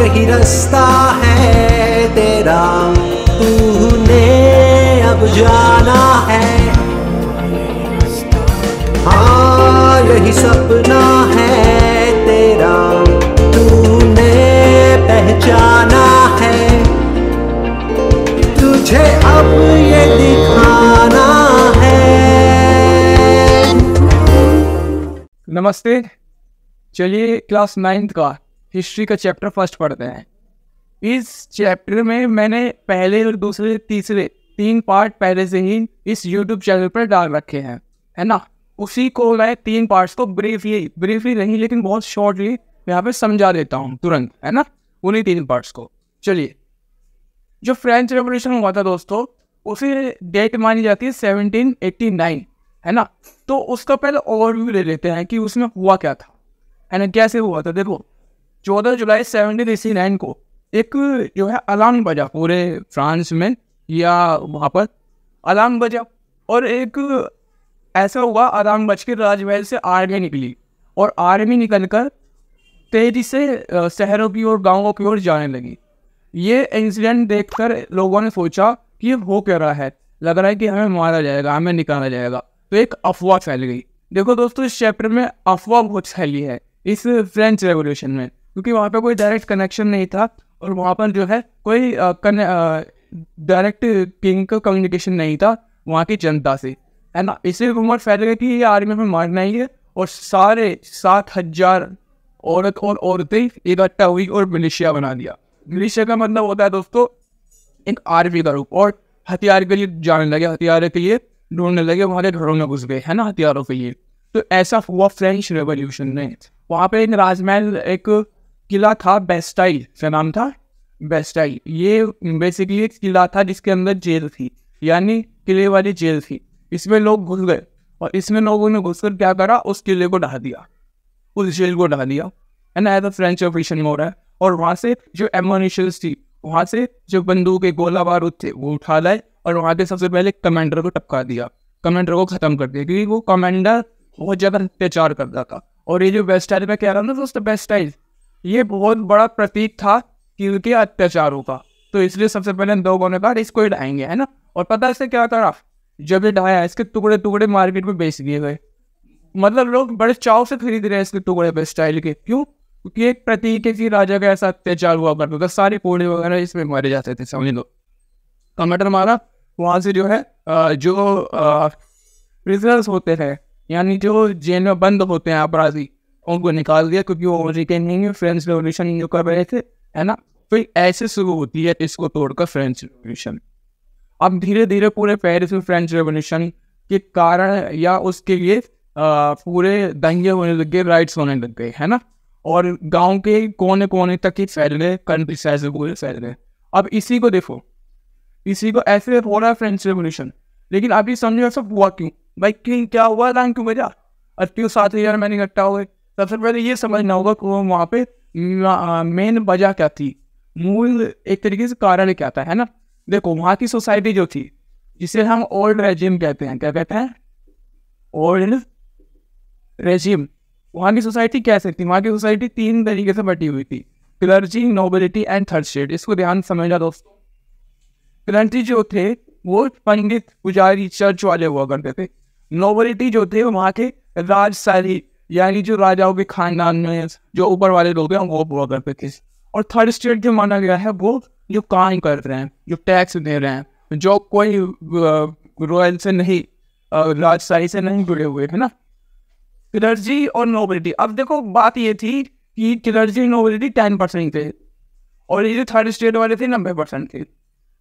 यही रास्ता है तेरा। तूने अब जाना है। हाँ यही सपना है तेरा। तूने पहचाना है। तुझे अब ये दिखाना है। नमस्ते, चलिए क्लास नाइन्थ का। हिस्ट्री का चैप्टर फ़र्स्ट पढ़ते हैं। इस चैप्टर में मैंने पहले और दूसरे, तीसरे तीन पार्ट पहले से ही इस यूट्यूब चैनल पर डाल रखे हैं, है ना? उसी को मैं तीन पार्ट्स को ब्रीफली ब्रीफली नहीं, लेकिन बहुत शॉर्टली यहाँ पे समझा देता हूँ, तुरंत, है ना? उन्हीं तीन पार्ट्स को। चलिए, जो फ्रेंच रेवोल्यूशन हुआ था दोस्तों, उसी डेट मानी जाती है सेवनटीन एट्टी नाइन है ना? तो उसका पहले ओवरव्यू ले लेते हैं कि उसमें हुआ क्या था, है ना? कैसे हुआ था? देखो चौदह जुलाई सेवनटीन एटी नाइन को एक, जो है अलार्म बजा पूरे फ्रांस में या वहाँ पर। अलार्म बजा और एक, ऐसा हुआ अलार्म बज के राजमहल से आर्मी निकली और आर्मी निकल कर तेज़ी से शहरों की ओर, गाँवों की ओर जाने लगी। ये इंसिडेंट देखकर लोगों ने सोचा कि ये हो क्या रहा है? लग रहा है कि हमें मारा जाएगा, हमें निकाला जाएगा। तो एक अफवाह फैल गई। देखो दोस्तों, इस चैप्टर में अफवाह बहुत फैली है, इस फ्रेंच रेवोल्यूशन में। क्योंकि वहाँ पे कोई डायरेक्ट कनेक्शन नहीं था और वहाँ पर जो है कोई डायरेक्ट किंग का कम्युनिकेशन नहीं था वहाँ की जनता से। है ना? इसलिए रूमर फैल गया कि ये आर्मी में मारना ही है और सारे सात हज़ार औरत और औरतें इकट्ठा हुई और मिलिशिया बना दिया। मिलिशिया का मतलब होता है दोस्तों, एक आर्मी का रूप और हथियार के लिए जाने लगे, हथियार के लिए ढूँढने लगे के घरों में घुस गए, है ना, हथियारों के लिए। तो ऐसा हुआ फ्रेंच रेवोल्यूशन में। वहाँ पे एक राजमहल, एक किला था बेस्टाइल क्या नाम था बेस्टाइल। ये बेसिकली एक किला था जिसके अंदर जेल थी, यानी किले वाली जेल थी। इसमें लोग घुस गए और इसमें लोगों ने घुसकर क्या करा, उस किले को ढहा दिया, उस जेल को ढहा दिया। है ना ऐसा फ्रेंच ऑपरेशन हो रहा है, और वहाँ से जो एमोनिशंस थी, वहाँ से जो बंदूक के गोला बारूद थे, वो उठा लाए और वहाँ के सबसे पहले कमांडर को टपका दिया। कमांडर को खत्म कर दिया, क्योंकि वो कमांडर बहुत ज़्यादा अत्याचार करता था। और ये जो वेस्ट स्टाइल में कह रहा था दोस्तों वेस्ट स्टाइल ये बहुत बड़ा प्रतीक था कि उनके अत्याचारों का। तो इसलिए सबसे पहले लोगों ने कहा इसको ही ढाएँगे है ना? और पता इससे क्या करा? जब ये ढाया इसके टुकड़े टुकड़े मार्केट में बेच दिए गए। मतलब लोग बड़े चाव से खरीद रहे हैं इसके टुकड़े पे स्टाइल के। क्यों? क्योंकि एक प्रतीक है कि राजा का ऐसा अत्याचार हुआ करता था। सारे कोड़े वगैरह इसमें मारे जाते थे, समझ लो। टमाटर मारा, वहाँ से जो है जो प्रिजनर्स होते हैं, यानी जो जेल में बंद होते हैं अपराधी उनको निकाल दिया, क्योंकि वो है फ्रेंच रेवोल्यूशन जो कर रहे थे, है ना? फिर ऐसे शुरू होती है इसको तोड़कर फ्रेंच रेवोल्यूशन अब धीरे धीरे पूरे पेरिस में फ्रेंच रेवोल्यूशन के कारण या उसके लिए पूरे दंगे होने लग गए राइट्स होने लग गए, है ना? और गाँव के कोने कोने तक ही फैल गए कंट्री साइज़ पूरे फैल गए अब इसी को देखो, इसी को ऐसे हो रहा है फ्रेंच रेवोल्यूशन लेकिन अभी समझो ऐसा हुआ क्यों? भाई क्यों, क्या हुआ? था क्यों बजा? और क्यों सात हज़ार मैंने इकट्ठा हुए। सबसे पहले ये समझना होगा कि वहाँ पे मेन वजह क्या थी? मूल एक तरीके से कारण क्या था, है ना? देखो, वहाँ की सोसाइटी जो थी, जिसे हम ओल्ड रेजिम कहते हैं, क्या कहते हैं? ओल्ड रेजिम वहाँ की सोसाइटी कैसे थी? वहाँ की सोसाइटी तीन तरीके से बटी हुई थी clergy nobility and third state इसको ध्यान समझना दोस्तों। क्लर्जी जो थे, वो पंडित, पुजारी चर्च वाले हुआ करते थे। नोबिलिटी जो थे वहाँ के राजशाही यानी जो राजाओं के खानदान में, जो ऊपर वाले लोग हैं, वो हुआ करते थे। और थर्ड स्टेट जो माना गया है, वो जो काम कर रहे हैं, जो टैक्स दे रहे हैं, जो कोई रॉयल से नहीं राजशाही से नहीं जुड़े हुए, है ना? क्लर्जी और नोबिलिटी अब देखो, बात ये थी कि क्लर्जी नोबिलिटी टेन परसेंट थे, और ये जो थर्ड स्टेट वाले थे, नब्बे परसेंट थे।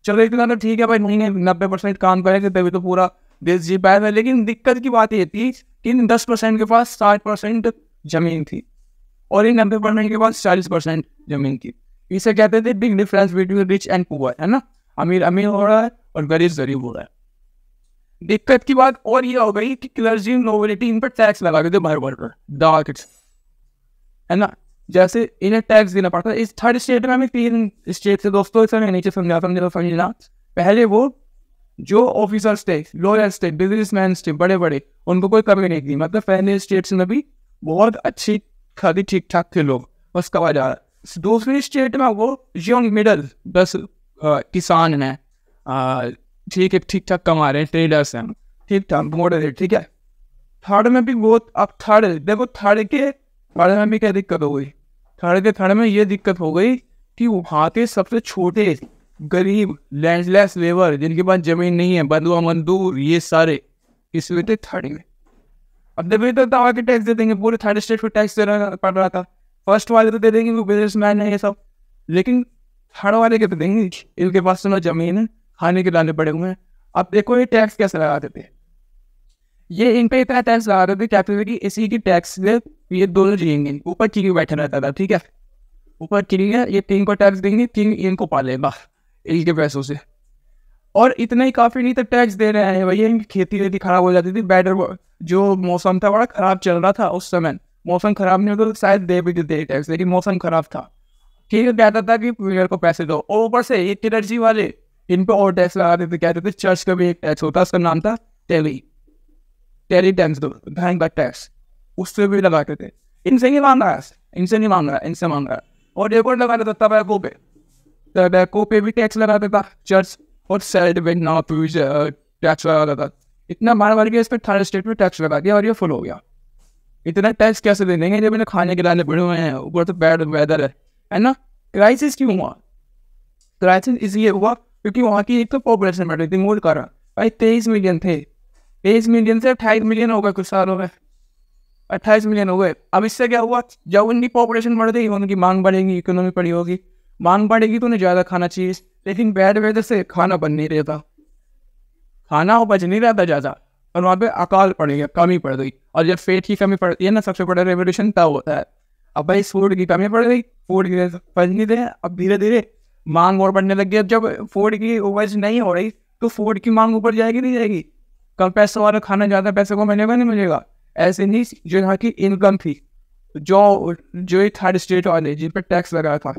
चलो, इतना तो ठीक है भाई, नहीं नब्बे परसेंट काम करेंगे, तभी तो पूरा देश जी पाएगा लेकिन दिक्कत की बात ये थी कि इन दस परसेंट के पास साठ परसेंट ज़मीन थी और इन नब्बे परसेंट के पास चालीस परसेंट ज़मीन थी। इसे कहते थे big difference between rich and poor है ना? अमीर अमीर हो रहा है और गरीब गरीब हो रहा है। दिक्कत की बात और ये हो गई कि क्लर्जी नोबिलिटी इन पर टैक्स लगा देते भर भर कर डार्क है ना? जैसे इन्हें टैक्स देना पड़ता है इस थर्ड स्टेट में हमें तीन स्टेट से दोस्तों, इसे नीचे समझा समझा समझना पहले वो जो ऑफिसर्स थे लॉयर थे बिजनेसमैन थे बड़े बड़े उनको कोई कमी नहीं थी। मतलब पहले स्टेट्स में भी बहुत अच्छी, खाली ठीक ठाक थे लोग। बस कहा जा रहा दूसरी स्टेट में वो यंग मिडल बस किसान हैं। ठीक है ठीक ठाक कमा रहे हैं ट्रेडर्स हैं। ठीक ठाक मॉडरेट ठीक है। थर्ड में भी बहुत, अब थर्ड देखो थर्ड के थर्ड में भी क्या दिक्कत हो गई? थर्ड के थर्ड में ये दिक्कत हो गई कि वहाँ के सबसे छोटे गरीब लैंडलेस लेबर जिनके पास ज़मीन नहीं है बंधुआ मजदूर, ये सारे इस वजह से थर्ड में। अब देखो तो दवा के टैक्स दे देंगे, पूरे थर्ड स्टेट पे टैक्स देना पड़ रहा था। फ़र्स्ट वाले तो दे देंगे, वो बिज़नेस मैन है ये सब। लेकिन थर्ड वाले के तो देंगे? इनके पास तो ना ज़मीन है, खाने के लाने पड़े हुए हैं। अब देखो ये टैक्स कैसे लगाते थे ये इन पे इतना टैक्स लगा थे कहते थे इसी की टैक्स से ये दोनों जिएँगे। ऊपर चिड़ी बैठा रहता था, ठीक है? ऊपर चिड़ी है, ये तीन को टैक्स देंगे, तीन इनको पालेगा। इनके पैसों से। और इतना ही काफ़ी नहीं था टैक्स दे रहे हैं भैया, इनकी खेती वेती खराब हो जाती थी बैटर जो मौसम था, बड़ा खराब चल रहा था उस समय। मौसम खराब नहीं होता तो शायद दे भी देते टैक्स लेकिन मौसम खराब था। ठीक है, कहता था कि मेरे को पैसे दो। और ऊपर से ये एनर्जी वाले, इन पे और टैक्स लगा देते कहते थे चर्च का भी एक टैक्स होता, उसका नाम था टेली टेली टैक्स दो बैंक का टैक्स उससे भी लगाते थे। इनसे नहीं मांग रहा इनसे नहीं मांग रहा इनसे मांग। रहा और एक और लगा देता तबैको पे। तबैको पे भी टैक्स लगा देता चर्च और सैलड पे ना टैक्स लगा देता इतना मार मार के इस पर थर्ड स्टेट में टैक्स लगा दिया और ये फुल हो गया। इतना टैक्स कैसे दे देंगे जब इन्हें खाने के लाने पड़े हुए हैं, ऊपर तो बैड वेदर है है ना? क्राइसिस क्यों हुआ? क्राइसिस इसलिए हुआ क्योंकि वहाँ की एक तो पॉपुलेशन बढ़ रही थी, मूल कारण। भाई, तेईस मिलियन थे। तेईस मिलियन से अट्ठाईस मिलियन हो गए कुछ सालों में। अट्ठाईस मिलियन हो गए। अब इससे क्या हुआ? जब उनकी पॉपुलेशन बढ़ गई, उनकी मांग बढ़ेगी इकोनॉमी बड़ी होगी। मांग बढ़ेगी तो उन्हें ज़्यादा खाना चाहिए लेकिन बैड वेदर से खाना बन नहीं रहता। खाना बच नहीं रहता ज़्यादा, और वहाँ पे अकाल पड़ गया, कमी पड़ गई, और जब फेट की कमी पड़ती है ना, सबसे बड़ा रेवोल्यूशन तब होता है। अब भाई फ़ूड की कमी पड़ गई फ़ूड की बच नहीं रहे, अब धीरे धीरे मांग और बढ़ने लग गई अब जब फ़ूड की उपज नहीं हो रही तो फ़ूड की मांग ऊपर जाएगी, नहीं जाएगी। कम पैसे वाला खाना, ज़्यादा पैसे को मिलेगा, नहीं मिलेगा। ऐसे नहीं, जो यहाँ की इनकम थी, जो जो थर्ड स्टेट वाले, जिन पर टैक्स लगाया था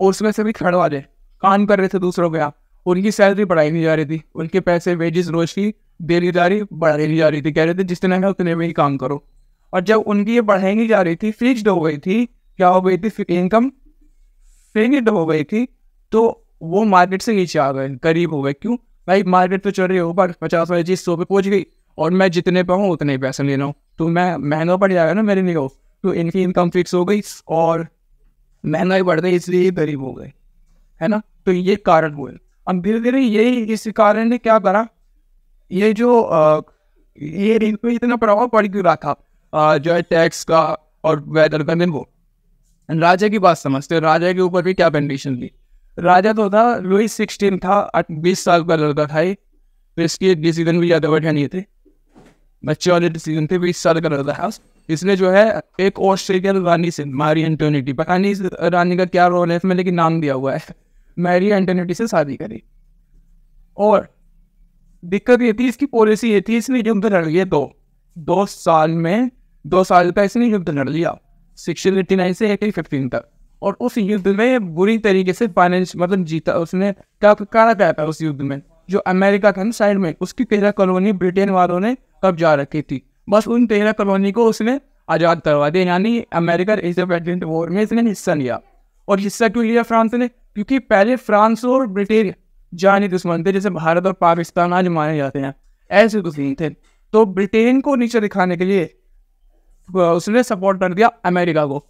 उसमें से भी थर्ड वाले काम कर रहे थे दूसरों के यहाँ उनकी सैलरी बढ़ाई नहीं जा रही थी। उनके पैसे वेजेस रोज की देरी जा रही, बढ़ाई नहीं जा रही थी। कह रहे थे जितने है, उतने में ही काम करो। और जब उनकी ये बढ़ाई नहीं जा रही थी फिक्स्ड हो गई थी, क्या हो गई थी इनकम फिक्स्ड हो गई थी तो वो मार्केट से नीचे आ गए। करीब हो गए। क्यों? भाई मार्केट तो चल रही है, ऊपर पचास वाली चीज़ सौ पे पहुँच गई और मैं जितने पे हूँ, उतने ही पैसे ले रहा हूँ। तो मैं महँगा पड़ जाएगा ना मेरे लिए। तो इनकी इनकम फिक्स हो गई और महँगाई बढ़ गई इसलिए गरीब हो गए। है ना? तो ये कारण हुए। अब धीरे धीरे यही इस कारण ने क्या करा? ये जो अ, ये इन इतना प्रभाव पड़ क्यों रहा था? अ, जो है टैक्स का और वेदर का वो राजा की बात समझते हैं। राजा के ऊपर भी क्या कंडीशन थी? राजा तो था लुइस सिक्सटीन था बीस साल का लड़का था ये। तो इसके डिसीज़न भी ज़्यादा बढ़िया नहीं थे। बच्चे वाले डिसीज़न थे बीस साल का लड़का था। इसने जो है, एक ऑस्ट्रेलियन रानी से मारी एंटोनिटी पता नहीं रानी का क्या रोल है, इसमें लेकिन नाम दिया हुआ है। मैरी एंटोनिटी से शादी करी। और दिक्कत ये थी, इसकी पॉलिसी ये थी, इसने युद्ध लड़ लिया दो। दो साल में, दो साल का इसने युद्ध लड़ लिया। सिक्सटीन एट्टी नाइन से एटीन फिफ्टीन तक। और उस युद्ध में बुरी तरीके से फाइनेंस मतलब जीता उसने। क्या करा क्या था उस युद्ध में? जो अमेरिका था ना साइड में, उसकी तेरह कॉलोनी ब्रिटेन वालों ने कब्जा रखी थी। बस उन तेरह कॉलोनी को उसने आज़ाद करवा दिया, यानी अमेरिका इंडिपेंडेंट वॉर में इसने हिस्सा लिया। और हिस्सा क्यों लिया फ्रांस ने? क्योंकि पहले फ्रांस और ब्रिटेन जानी दुश्मन थे, जैसे भारत और पाकिस्तान आज माने जाते हैं। ऐसे दुश्मन थे। तो ब्रिटेन को नीचे दिखाने के लिए उसने सपोर्ट कर दिया अमेरिका को।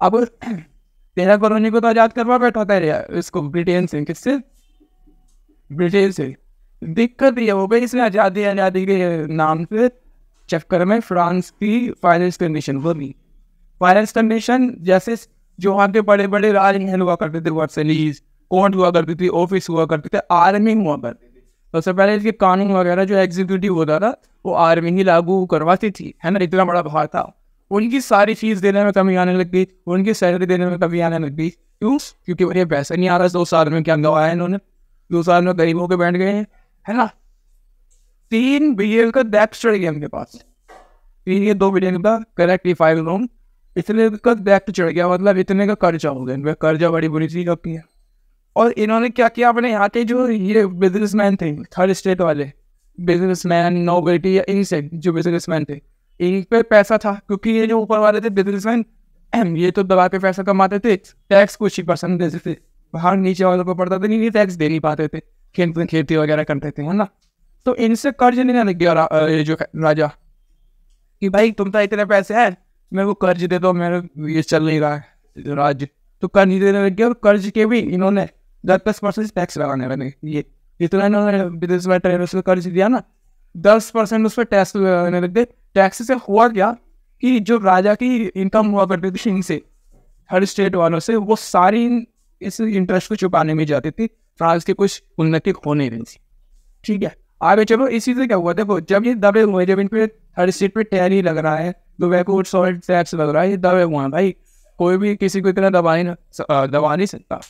अब तेरह कॉलोनी को तो आज़ाद करवा बैठा था यार, इसको ब्रिटेन से, किससे? ब्रिटेन से। दिक्कत ये हो गई, इसने आज़ादी आज़ादी के नाम से चक्कर में फ्रांस की फाइनेंस कंडीशन बनी फाइनेंस कंडीशन जैसे जो वहाँ के बड़े बड़े राजमहल हुआ करते थे वर्सलीज कोर्ट हुआ करती थी ऑफ़िस हुआ करते थे आर्मी हुआ करती थी। सबसे पहले इसके कानून वगैरह जो एग्जीक्यूटिव होता था, वो आर्मी ही लागू करवाती थी, है ना? इतना बड़ा भार था। उनकी सारी फ़ीस देने में कमी आने लग गई उनकी सैलरी देने में कमी आने लग। गई क्यों? क्योंकि भैया पैसा नहीं आ रहा, दो साल में क्या गवाया इन्होंने? दो साल में गरीबों के बैठ गए हैं, है ना? तीन बिलियन का डेप्ट चढ़ गया उनके पास। तीन या दो बिलियन का करेक्टली फाइव लोन इतने का डेप्ट चढ़ गया मतलब इतने का कर्जा हो गया। इनका कर्जा बड़ी बुरी चीज़ होती है। और इन्होंने क्या किया अपने यहाँ के जो ये बिजनेसमैन थे थर्ड स्टेट वाले बिजनेसमैन नोबेलिटी या इनसे जो बिजनेसमैन थे, इन पे पैसा था। क्योंकि ये जो ऊपर वाले थे बिजनेसमैन ये तो दबा पे पैसा कमाते थे टैक्स कुछ ही पसंद देते थे। बाहर नीचे वालों को पड़ता था नहीं टैक्स दे नहीं पाते थे। खेत खेती वगैरह करते थे, है ना? तो इनसे कर्ज लेने लग गया ये जो राजा। कि भाई, तुम तो इतने पैसे हैं, मेरे को कर्ज दे दो, मेरे ये चल नहीं रहा है, राज्य। तो कर्ज देने लग गया और कर्ज के भी इन्होंने दस दस परसेंट टैक्स लगाने लगे। ये इतना इन्होंने विदेश में ट्रेडर्स को कर्ज दिया ना, दस परसेंट उस पर टैक्स लगाने लग गए। टैक्स से हुआ क्या कि जो राजा की इनकम हुआ करती थी इनसे हर स्टेट वालों से, वो सारी इस इंटरेस्ट को छुपाने में जाती थी। फ्रांस की कुछ उन्नति हो नहीं रही थी। ठीक है? आगे चलो, इसी से क्या हुआ? देखो, जब ये दबे हुए, जब इन पे हर सीट पे टैरी लग रहा है दुबई को सॉल्ट टैक्स लग रहा है, ये दबे हुए हैं भाई। कोई भी किसी को इतना दबा ही ना दबा नहीं सकता।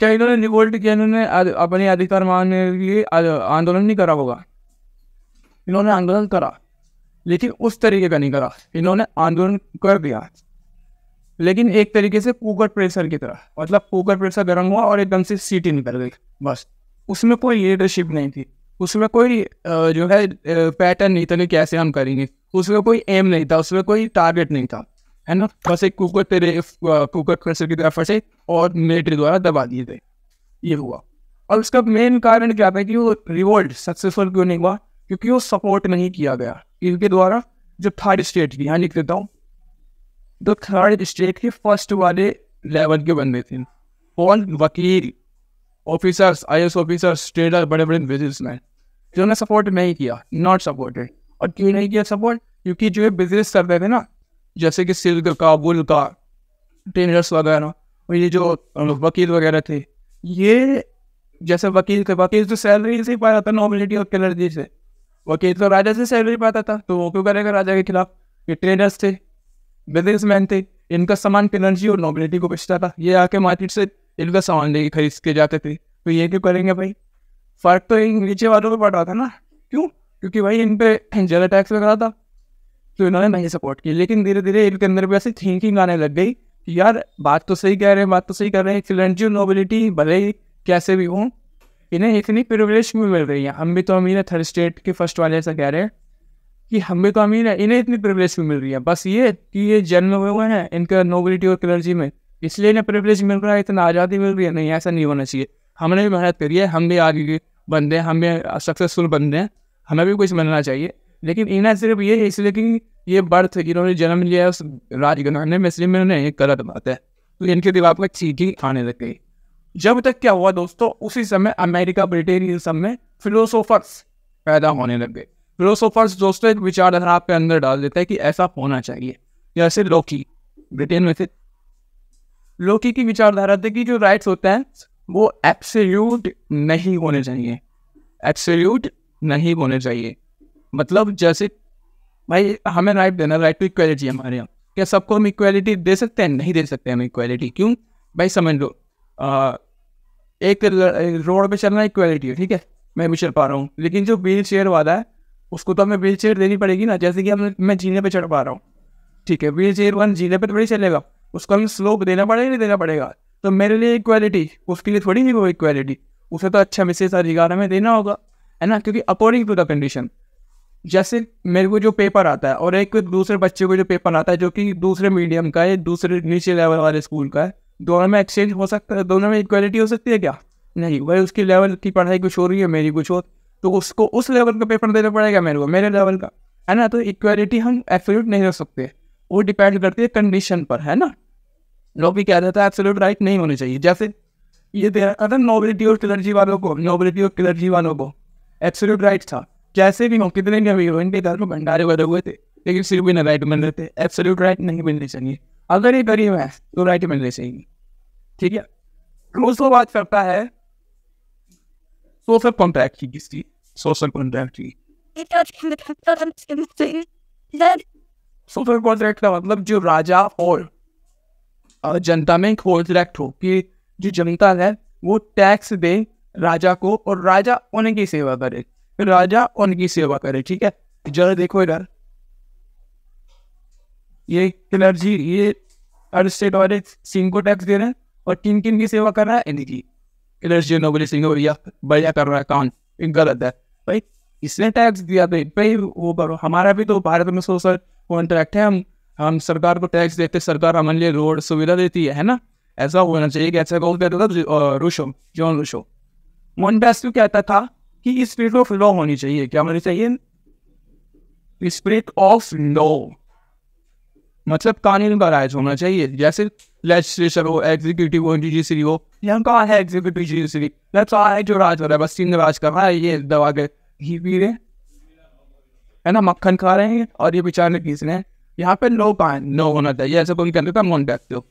क्या इन्होंने रिवोल्ट किया? इन्होंने अपने अधिकार मांगने के लिए आंदोलन नहीं करा होगा। इन्होंने आंदोलन करा, लेकिन उस तरीके का नहीं करा। इन्होंने आंदोलन कर दिया। लेकिन एक तरीके से कुकर प्रेशर की तरह मतलब कुकर प्रेशर गर्म हुआ और एकदम से सीटी निकल गई, बस। उसमें कोई लीडरशिप नहीं थी। उसमें कोई जो है पैटर्न नहीं था कैसे हम करेंगे। उसमें कोई एम नहीं था, उसमें कोई टारगेट नहीं था, है ना? बस एक कुकर तेरे कुकर प्रेशर की तरफ़ से और मिलिट्री द्वारा दबा दिए गए। ये हुआ। और उसका मेन कारण क्या था कि वो रिवोल्ट सक्सेसफुल क्यों नहीं हुआ? क्योंकि वो सपोर्ट नहीं किया गया। इनके द्वारा जो थर्ड स्टेट की यहाँ लिख देता हूँ। जो थर्ड स्टेट के फ़र्स्ट वाले लेवल के बंदे थे। कौन? वकील। Officers I S officers trader बड़े बड़े बिजनेसमैन जिन्होंने सपोर्ट नहीं किया नॉट सपोर्टेड और क्यों नहीं किया सपोर्ट क्योंकि जो बिज़नेस करते थे ना, जैसे कि सिल्क का बुल का ट्रेनर्स वगैरह, और ये जो वकील वगैरह थे, ये जैसे वकील थे, वकील तो सैलरी से ही पाया था नॉमिनिटी और कलर से। वकील तो राजा से सैलरी पाता था तो वो क्यों करेगा राजा के खिलाफ? ये ट्रेडर्स थे बिजनेसमैन थे, इनका सामान एनर्जी और नॉबिलिटी को बेचता था। ये आके मार्केट से इनका सामान लेके खरीद के जाते थे। तो ये क्यों करेंगे भाई? फ़र्क तो इन नीचे वालों पे पड़ रहा था ना। क्यों? क्योंकि भाई इन पे ज़्यादा टैक्स लग रहा था। तो इन्होंने नहीं सपोर्ट किया। लेकिन धीरे धीरे इनके अंदर भी ऐसी थिंकिंग आने लग गई कि यार, बात तो सही कह रहे हैं, बात तो सही कर रहे हैं। और नॉबिलिटी भले ही कैसे भी हों, इन्हें इतनी प्रिविलेज क्यों मिल रही है? हम भी तो अमीर है थर्ड स्टेट के फ़र्स्ट वाले ऐसा कह रहे हैं कि हम भी तो अमीर है, इन्हें इतनी प्रिविलेज क्यों मिल रही है? बस ये कि ये जन्म हुए हुए हैं इनका नोबिलिटी और क्लर्जी में। इसलिए इन्हें प्रिविलेज मिल रहा है, इतना आज़ादी मिल रही है। नहीं, ऐसा नहीं होना चाहिए। हमने भी मेहनत करी है, हम भी आगे के बंदे हम भी सक्सेसफुल बंदे हैं। हमें भी कुछ मिलना चाहिए। लेकिन इन्हें सिर्फ़ ये इसलिए कि ये बर्थ इन्होंने जन्म लिया है उस राजघराने में, इसलिए मैंने ये गलत बात है। तो इनके दिमाग में चीटिंग आने लग गई। जब तक क्या हुआ दोस्तों, उसी समय अमेरिका, ब्रिटेन, इन सब में फिलोसोफर्स पैदा होने लग गए। फिलोसोफर्स दोस्तों एक विचारधारा आपके अंदर डाल देते हैं कि ऐसा होना चाहिए। जैसे लोकी ब्रिटेन में थे लोकी की विचारधारा थी कि जो राइट्स होते हैं, वो एब्सोल्यूट नहीं होने चाहिए। एब्सोल्यूट नहीं होने चाहिए। मतलब जैसे, भाई हमें राइट देना राइट टू इक्वालिटी हमारे यहाँ। क्या सबको हम इक्वालिटी दे सकते हैं? नहीं दे सकते हम इक्वालिटी क्यों? भाई समझ लो एक रोड पे चलना इक्वालिटी है, ठीक है? मैं भी चल पा रहा हूँ। लेकिन जो व्हील चेयर वाला है, उसको तो हमें व्हील चेयर देनी पड़ेगी ना, जैसे कि हम, मैं जीने पे चढ़ पा रहा हूँ। ठीक है व्हील चेयर वन जीने पे थोड़ी चलेगा। उसको हमें स्लोप देना पड़ेगा, नहीं देना पड़ेगा। तो मेरे लिए इक्वालिटी उसके लिए थोड़ी नहीं वो इक्वालिटी उसे तो अच्छा विशेष अधिकार हमें देना होगा, है ना? क्योंकि अकॉर्डिंग टू द कंडीशन जैसे मेरे को जो पेपर आता है, और एक दूसरे बच्चे को जो पेपर आता है, जो कि दूसरे मीडियम का है, दूसरे नीचे लेवल वाले स्कूल का है, दोनों में एक्सचेंज हो सकता है, दोनों में इक्वालिटी हो सकती है क्या? नहीं भाई उसकी लेवल की पढ़ाई कुछ हो रही है, मेरी कुछ और। तो उसको उस लेवल का पेपर देना पड़ेगा मेरे को, मेरे लेवल का, है ना? तो इक्वालिटी हम एब्सोल्यूट नहीं रख सकते। वो डिपेंड करती है कंडीशन पर, है ना? लोग भी कह देता है एब्सोल्यूट राइट नहीं होने चाहिए। जैसे ये दे रहा था नोबिलिटी और क्लर्जी वालों को नोबिलिटी और क्लर्जी वालों को। एब्सोल्यूट राइट था। जैसे भी हो कितने भी अमीर हो इनके घर में भंडारे भरे हुए थे लेकिन सिर्फ़ भी ना राइट मिल रहे थे। एब्सोल्यूट राइट नहीं मिलनी चाहिए। अगर ये गरीब है तो राइट मिलनी चाहिए। ठीक है? उसको बात करता है सोशल कॉन्ट्रैक्ट की किसकी? सोशल कॉन्ट्रैक्ट की। सोशल कॉन्ट्रैक्ट का मतलब जो राजा और जनता में कॉन्ट्रैक्ट हो कि जो जनता है, वो टैक्स दे, राजा को और राजा उनकी सेवा करे। राजा उनकी सेवा करे, ठीक है? जरा देखो इधर। ये एनर्जी ये हर स्टेट वाले सिंह को टैक्स दे रहे हैं और किन किन की सेवा कर रहा है? इनकी एनर्जी नोबली सिंह बढ़िया बढ़िया कर रहा है काम गलत है। भाई, इसने टैक्स दिया भाई ही वो करो। हमारा भी तो भारत में सोशल कॉन्ट्रैक्ट है, हम हम सरकार को टैक्स देते, सरकार हमारे लिए रोड सुविधा देती है ना? ऐसा होना चाहिए कि ऐसा कहता था रुशो, जॉन रुशो। मोन्टेस्क्यू कहता था कि स्पिरिट ऑफ़ लॉ होनी चाहिए। क्या होनी चाहिए? स्पिरिट ऑफ़ लॉ मतलब कानून का राज होना चाहिए। जैसे लेजिस्लेचर हो एग्जीक्यूटिव हो जुडिशरी हो, यहाँ कहा है एग्जीक्यूटिव जुडिशरी कहा है जो राज हो रहा है, बस तीन राज कर रहा है, ये दवा के घी पी रहे है। ना? मक्खन खा रहे हैं और ये बेचारे पीस रहे हैं यहाँ पे लो कहा नो होना चाहिए ऐसा कोई कहते था मोन्टेस्क्यू हो।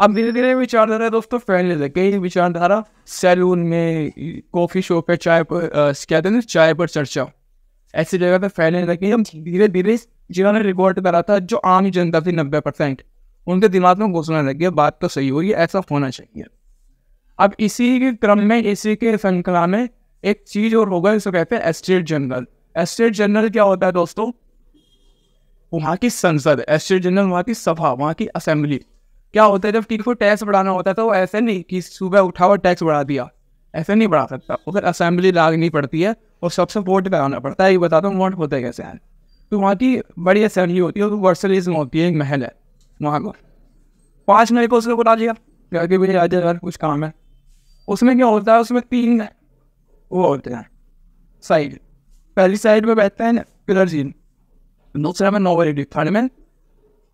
अब धीरे धीरे विचारधारा दोस्तों फैलने लग गई विचारधारा सैलून में कॉफ़ी शॉप पे चाय पर कहते हैं चाय पर चर्चा ऐसी जगह पे फैलने लगी हम धीरे धीरे जिन्होंने रिकॉर्ड करा था जो आम जनता थी नब्बे परसेंट उनके दिमाग में घुसने लग गया बात तो सही होगी ऐसा होना चाहिए। अब इसी के क्रम में इसी के श्रृंखला में एक चीज़ और होगा इसको कहते हैं एस्टेट जनरल एस्टेट जनरल क्या होता है दोस्तों? वहाँ की संसद एस्टेट जनरल वहाँ की सभा, वहाँ की असेंबली क्या होता है, जब किसी को टैक्स बढ़ाना होता है तो ऐसे नहीं कि सुबह उठा हुआ टैक्स बढ़ा दिया। ऐसे नहीं बढ़ा सकता। उधर असेंबली लागनी पड़ती है और सबसे वोट कराना पड़ता है। ये बताता हूँ, वोट होता कैसे है। तो वहाँ की बड़ी असेंबली होती है तो वर्सलीज में होती है, एक महल है वहाँ को। पाँच मई को उसको बुला लिया। क्योंकि भैया, आज अगर कुछ काम है। उसमें क्या होता है, उसमें तीन वो होते हैं। साइड। पहली साइड में बैठता है ना पिलर जीन दूसरा में नोवलिटी थर्ड में।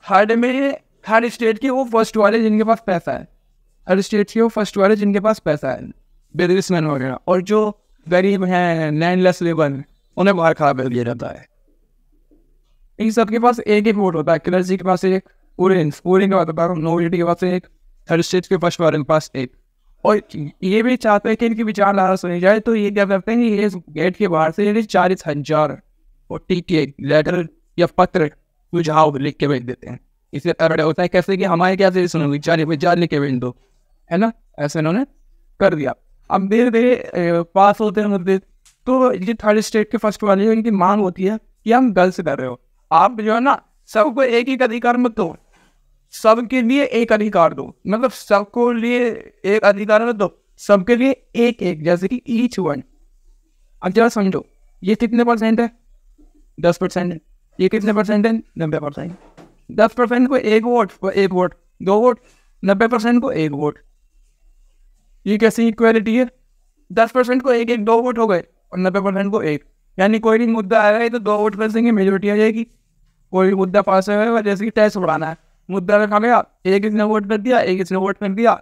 थर्ड में हर स्टेट के वो फ़र्स्ट वाले जिनके पास पैसा है। हर स्टेट के वो फ़र्स्ट वाले जिनके पास पैसा है। बिजनेसमैन वगैरह। और जो गरीब हैं लैंडलेस लेबर उन्हें बाहर खड़ा कर दिया जाता है। इन सबके पास एक एक वोट होता है। क्लर्जी के पास एक, पूरे पूरे के हूँ। नोबिलिटी के पास एक थर्ड स्टेट के फ़र्स्ट वाले के पास एक। और ये भी चाहते हैं कि इनकी विचारधारा सुनी जाए तो ये क्या करते हैं कि ये गेट के बाहर से चालीस हज़ार और टीके लेटर या पत्र सुझाव लिख के भेज देते हैं। इससे तरह होता है कैसे कि हमारे क्या सुनो चालीस हज़ार लिख के भेज दो। है ना? ऐसे इन्होंने कर दिया। अब धीरे धीरे पास होते हैं मुद्दे। तो ये थर्ड स्टेट के फ़र्स्ट वाले इनकी मांग होती है कि हम गलत कर रहे हो। आप जो है ना, सबको एक एक अधिकार मत दो। सबके लिए एक अधिकार दो। मतलब सबको लिए एक अधिकार मत दो। सबके लिए एक एक, जैसे कि ईच वन अब जरा समझो, ये कितने परसेंट है? दस परसेंट है। ये कितने परसेंट है? नब्बे परसेंट दस परसेंट को एक वोट एक वोट, दो वोट, नब्बे परसेंट को एक वोट। ये कैसी इक्वालिटी है? दस परसेंट को एक एक, दो वोट हो गए और नब्बे परसेंट को एक। यानी कोई भी मुद्दा आएगा तो दो वोट कर देंगे मेजोरिटी आ जाएगी। कोई भी मुद्दा पास होगा जैसे कि टैक्स बढ़ाना है। मुद्दा रखा गया, एक इसने वोट कर दिया, एक इसने वोट कर दिया।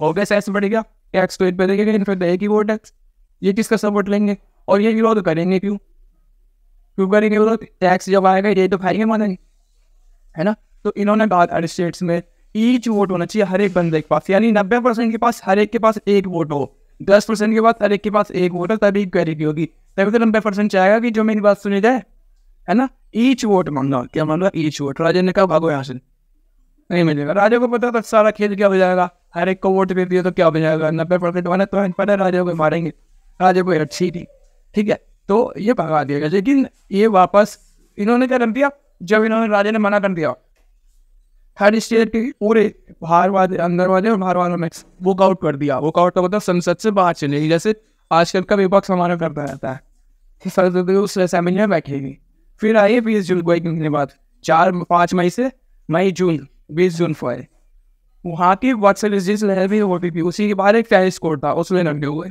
हो गया टैक्स बढ़ गया। टैक्स तो एक पे देखेगा फिर एक ही वोट टैक्स ये किसका सपोर्ट लेंगे? और ये विरोध करेंगे क्यों? क्यों करेंगे विरोध टैक्स जब आएगा, ये तो खाएँगे मानेंगे, है ना? तो इन्होंने कहा था स्टेट्स में ईच वोट होना चाहिए हर एक बंदे के पास, यानी नब्बे परसेंट के पास हर एक के पास एक वोट हो। दस परसेंट के पास हर एक के पास एक वोट हो, तभी क्वेरिटी होगी। तभी तो नब्बे परसेंट चाहेगा कि जो मेरी बात सुनी जाए, है ना? ईच वोट मांगना, क्या मांगा ईच वोट राजा ने कहा, भागो यहाँ से। नहीं मिलेगा। राजा को पता था सारा खेल क्या हो जाएगा। हर एक को वोट दे दिया तो क्या हो जाएगा? नब्बे परसेंट वाले तो पता राजा को मारेंगे। राजा को अच्छी थी ठीक है? तो ये भगा दिया गया। लेकिन ये वापस इन्होंने क्या कर दिया? जब इन्होंने राजा ने मना कर दिया। हर स्टेट के पूरे बाहर वाले अंदर वाले और बाहर वालों में वॉकआउट कर दिया। वॉकआउट का मतलब संसद से बाहर चलेगी जैसे आजकल का विपक्ष हमारा करता रहता है। संसद उस असेंबली में बैठेगी। फिर आइए बीस जून को, एक महीने बाद। चार, पाँच मई से मई, जून, बीस जून को आए। वहाँ की वत्सल जिस लहर भी होती थी उसी के बाद एक टेनिस कोर्ट था? उसमें लगे हुए।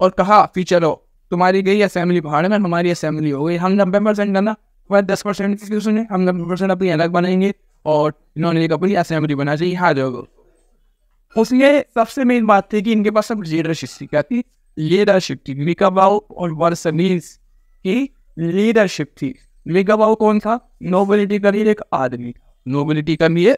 और कहा कि चलो तुम्हारी गई असेंबली पहाड़ में, हमारी असेंबली हो गई। हम नब्बे परसेंट करना वह दस परसेंट सुने हम नब्बे परसेंट अपनी अलग बनाएँगे और इन्होंने एक अपनी असेंबली बना चाहिए हाँ जाओगे उसमें सबसे मेन बात थी कि इनके पास सब लीडरशिप थी क्या थी? लीडरशिप थी लिका बाऊ और वर्सनीस की लीडरशिप थी लिका बाऊ कौन था? नोबिलिटी का लिए एक आदमी। नोबिलिटी का लिए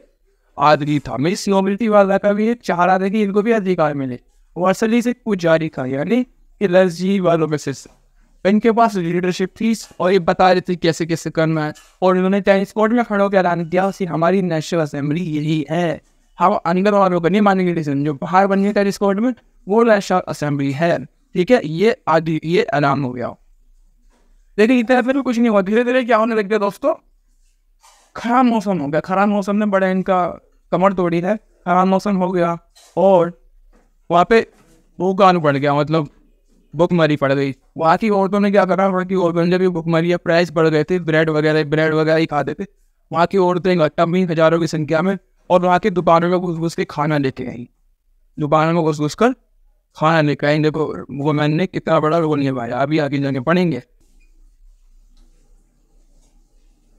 आदमी था। मैं इस नोबिलिटी वाला का भी चाह रहा था कि इनको भी अधिकार मिले। वर्सली से पुजारी था, यानी एलर्जी वालों में से इनके पास लीडरशिप थी और ये बता रही थी कैसे कैसे करना है। और इन्होंने टेनिस कोर्ट में खड़ा होकर ऐलान कि हमारी नेशनल असेंबली यही है। हम अंदर वालों को नहीं मानेंगे डिसीज़न जो बाहर बनी है टेनिस कोर्ट में, वो नेशनल असेंबली है। ठीक है? ये आदि ये ऐलान हो गया। लेकिन इतना फिर कुछ नहीं हुआ। धीरे धीरे क्या होने लग गया दोस्तों? खराब मौसम हो गया। खराब मौसम ने बड़ा इनका कमर तोड़ी है। खराब मौसम हो गया और वहाँ पे गान पड़ गया मतलब भुखमरी पड़ गई। वहाँ की औरतों ने क्या करा वहाँ की औरतों ने भी भुखमरी प्राइस बढ़ गए थे ब्रेड वगैरह ब्रेड वगैरह ही खाते थे। वहाँ की औरतें इकट्ठा हुई हज़ारों की संख्या में, और वहाँ की दुकानों में घुस घुस के खाना लेके आई। दुकानों में घुस घुस कर खाना लेके आई। देखो वुमेन ने कितना बड़ा रोल निभाया, अभी आगे जाके पढ़ेंगे।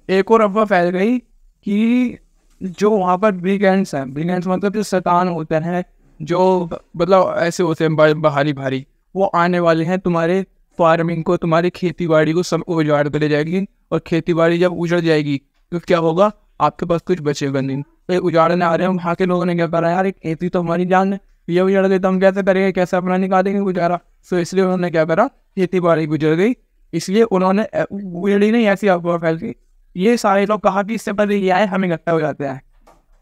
एक और अफवाह फैल गई कि जो वहाँ पर ब्रिगेंड्स हैं ब्रिगेंड्स मतलब जो शैतान होते हैं, जो मतलब ऐसे होते हैं भारी भारी वो आने वाले हैं तुम्हारे फ़ार्मिंग को, तुम्हारी खेती बाड़ी को सब उजाड़ कर ले जाएगी और खेती बाड़ी जब उजड़ जाएगी तो क्या होगा? आपके पास कुछ बचेगा नहीं। तो उजाड़ने आ रहे हैं वहाँ के लोगों ने क्या करा यार? खेती तो हमारी जान है, ये उजड़ गई तो हम कैसे करेंगे? कैसे अपना निकालेंगे गुजारा? सो इसलिए उन्होंने क्या करा? खेती बाड़ी गुजर गई। इसलिए उन्होंने उजड़ी नहीं ऐसी अफवाह फैल गई। ये सारे लोग कहा कि इससे पहले ये आए, हम इकट्ठा हो जाते हैं।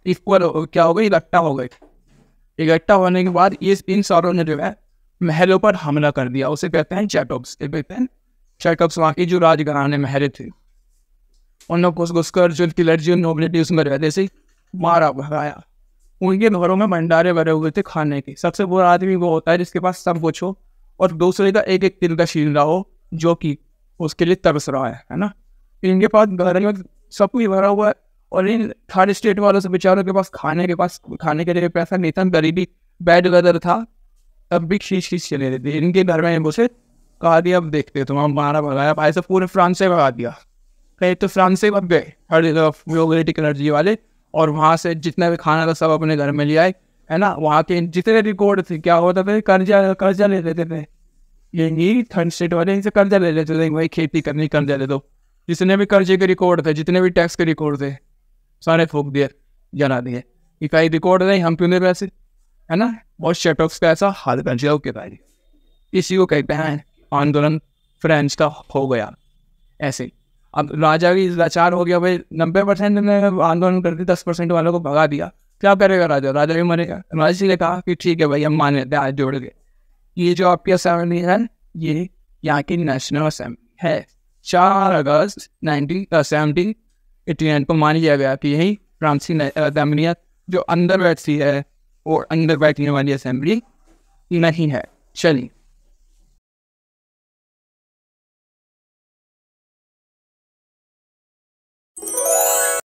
इक्वल क्या हो गई? इकट्ठा हो गए। इकट्ठा होने के बाद ये इन सारों ने जो है महलों पर हमला कर दिया। उसे कहते हैं चैटॉप्स ये कहते हैं चैटॉप्स वहाँ की जो राजघराने महल थे उन लोग घुस घुस कर जो क्लर्जी नोबिलिटी उसमें रहते से मारा, भगाया। उनके घरों में भंडारे भरे हुए थे खाने के। सबसे बुरा आदमी वो होता है जिसके पास सब कुछ हो और दूसरे का एक एक तिल का शील हो, जो कि उसके लिए तरस रहा है है ना? इनके पास घर में सब कुछ भरा हुआ है और इन थर्ड स्टेट वालों से बेचारों के पास खाने के पास, खाने के लिए पैसा नहीं था, गरीबी, बैड वेदर था। तब भी खींच खींच चले रहे थे इनके घर में मुझे कहा दिया, अब देखते तुम हम मारा भगाया भाई से पूरे फ्रांस से भगा दिया। कहीं तो फ्रांस से भग गए, हर योगेटिक एनर्जी वाले। और वहाँ से जितना भी खाना था, सब अपने घर में ले आए, है ना? वहाँ के जितने रिकॉर्ड थे, क्या होता था, कर्जा कर्जा ले लेते थे। यही थर्ड स्टेट वाले इनसे कर्जा ले लेते थे भाई खेती करनी, कर्जा ले दो जितने भी कर्जे के रिकॉर्ड थे, जितने भी टैक्स के रिकॉर्ड थे, सारे फूक दिए, जला दिए। इकाई रिकॉर्ड नहीं, हम क्यों नहीं वैसे है ना और शटॉक्स का ऐसा हाल कर दिया ओके भाई इसी को कहते हैं आंदोलन फ्रेंच का हो गया ऐसे अब राजा भी लाचार हो गया, भाई। नब्बे परसेंट ने आंदोलन कर दिया दस परसेंट वालों को भगा दिया। क्या करेगा राजा? राजा भी मरेगा। राजा जी ने कहा कि ठीक है भाई, हम मान लेते हैं, आज जोड़ के। ये जो आपकी असेंबली है, ये यहाँ की नेशनल असेंबली है। चार अगस्त नाइनटीन सेवेंटीन एटी नाइन को मान लिया गया कि यही फ्रांसी जो अंदर बैठती है और अंदर बैठने वाली असेंबली नहीं है। चलिए।